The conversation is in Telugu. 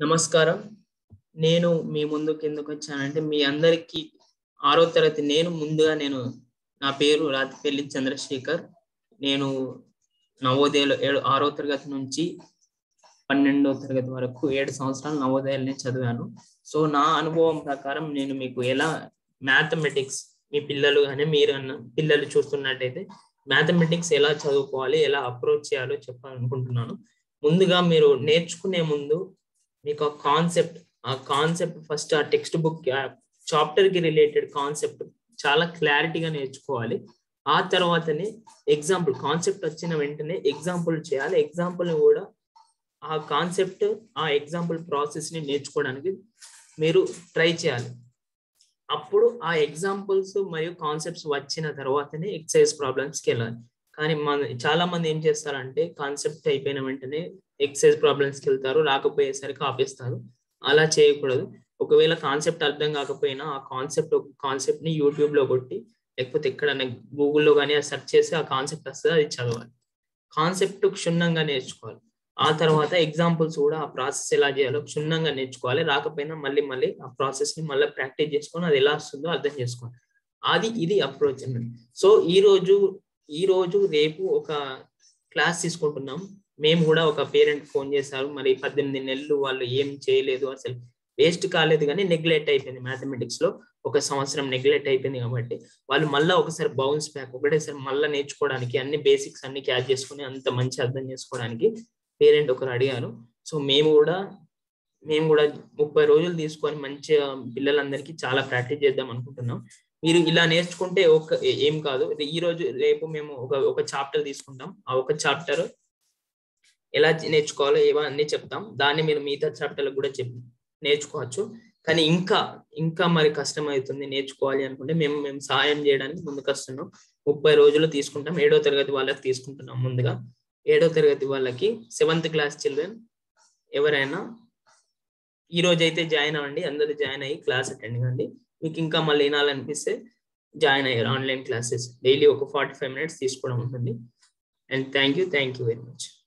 నమస్కారం. నేను మీ ముందుకు ఎందుకు వచ్చానంటే మీ అందరికీ ఆరో తరగతి నేను ముందుగా నేను నా పేరు రాతిపల్లి చంద్రశేఖర్. నేను నవోదయలో ఏడు ఆరో తరగతి నుంచి పన్నెండో తరగతి వరకు ఏడు సంవత్సరాలు నవోదయాలనే చదివాను. సో నా అనుభవం ప్రకారం నేను మీకు ఎలా మ్యాథమెటిక్స్ మీ పిల్లలు కానీ మీరు అన్న పిల్లలు చూస్తున్నట్టయితే మ్యాథమెటిక్స్ ఎలా చదువుకోవాలి ఎలా అప్రోచ్ చేయాలో చెప్పాలనుకుంటున్నాను. ముందుగా మీరు నేర్చుకునే ముందు మీకు ఆ కాన్సెప్ట్ ఆ కాన్సెప్ట్ ఫస్ట్ ఆ టెక్స్ట్ బుక్ చాప్టర్కి రిలేటెడ్ కాన్సెప్ట్ చాలా క్లారిటీగా నేర్చుకోవాలి. ఆ తర్వాతనే ఎగ్జాంపుల్ కాన్సెప్ట్ వచ్చిన వెంటనే ఎగ్జాంపుల్ చేయాలి. ఎగ్జాంపుల్ కూడా ఆ కాన్సెప్ట్ ఆ ఎగ్జాంపుల్ ప్రాసెస్ని నేర్చుకోవడానికి మీరు ట్రై చేయాలి. అప్పుడు ఆ ఎగ్జాంపుల్స్ మరియు కాన్సెప్ట్స్ వచ్చిన తర్వాతనే ఎక్సైజ్ ప్రాబ్లమ్స్కి వెళ్ళాలి. కానీ మన చాలా మంది ఏం చేస్తారంటే కాన్సెప్ట్ అయిపోయిన వెంటనే ఎక్సైజ్ ప్రాబ్లమ్స్కి వెళ్తారు రాకపోయేసరికి ఆపేస్తారు. అలా చేయకూడదు. ఒకవేళ కాన్సెప్ట్ అర్థం కాకపోయినా ఆ కాన్సెప్ట్ కాన్సెప్ట్ని యూట్యూబ్లో కొట్టి లేకపోతే ఎక్కడైనా గూగుల్లో కానీ సెర్చ్ చేసి ఆ కాన్సెప్ట్ వస్తుంది అది చదవాలి. కాన్సెప్ట్ క్షుణ్ణంగా నేర్చుకోవాలి. ఆ తర్వాత ఎగ్జాంపుల్స్ కూడా ఆ ప్రాసెస్ ఎలా చేయాలో క్షుణ్ణంగా నేర్చుకోవాలి. రాకపోయినా మళ్ళీ మళ్ళీ ఆ ప్రాసెస్ని మళ్ళీ ప్రాక్టీస్ చేసుకొని అది ఎలా వస్తుందో అర్థం చేసుకోవాలి. అది ఇది అప్రోచ్ అన్నది సో ఈ రోజు ఈ రోజు రేపు ఒక క్లాస్ తీసుకుంటున్నాం. మేము కూడా ఒక పేరెంట్ ఫోన్ చేశారు. మరి పద్దెనిమిది నెలలు వాళ్ళు ఏం చేయలేదు అసలు. వేస్ట్ కాలేదు కానీ నెగ్లెక్ట్ అయిపోయింది మ్యాథమెటిక్స్లో. ఒక సంవత్సరం నెగ్లెక్ట్ అయిపోయింది కాబట్టి. వాళ్ళు మళ్ళీ ఒకసారి బౌన్స్ బ్యాక్ ఒకటేసారి మళ్ళీ నేర్చుకోవడానికి అన్ని బేసిక్స్ అన్ని క్యాచ్ చేసుకుని అంత మంచి అర్థం చేసుకోవడానికి పేరెంట్ ఒకరు అడిగారు. సో మేము కూడా మేము కూడా ముప్పై రోజులు తీసుకొని మంచిగా పిల్లలందరికీ చాలా ప్రాక్టీస్ చేద్దాం అనుకుంటున్నాం. మీరు ఇలా నేర్చుకుంటే ఒక ఏం కాదు. ఈ రోజు రేపు మేము ఒక ఒక చాప్టర్ తీసుకుంటాం. ఆ ఒక చాప్టర్ ఎలా నేర్చుకోవాలో ఏవో అన్ని చెప్తాం. దాన్ని మీరు మిగతా చాప్టర్లకు కూడా చెప్ నేర్చుకోవచ్చు. కానీ ఇంకా ఇంకా మరి కష్టం అవుతుంది నేర్చుకోవాలి అనుకుంటే మేము మేము సహాయం చేయడానికి ముందుకు వస్తున్నాం ముప్పై రోజులు తీసుకుంటాం. ఏడో తరగతి వాళ్ళకి తీసుకుంటున్నాం ముందుగా. ఏడో తరగతి వాళ్ళకి సెవెంత్ క్లాస్ చిల్డ్రన్ ఎవరైనా ఈ రోజు అయితే జాయిన్ అవ్వండి. అందరు జాయిన్ అయ్యి క్లాస్ అటెండ్ కండి. మీకు ఇంకా మళ్ళీ వినాలనిపిస్తే జాయిన్ అయ్యారు ఆన్లైన్ క్లాసెస్. డైలీ ఒక ఫార్టీ ఫైవ్ మినిట్స్ తీసుకోవడం ఉంటుంది. And thank you thank you very much.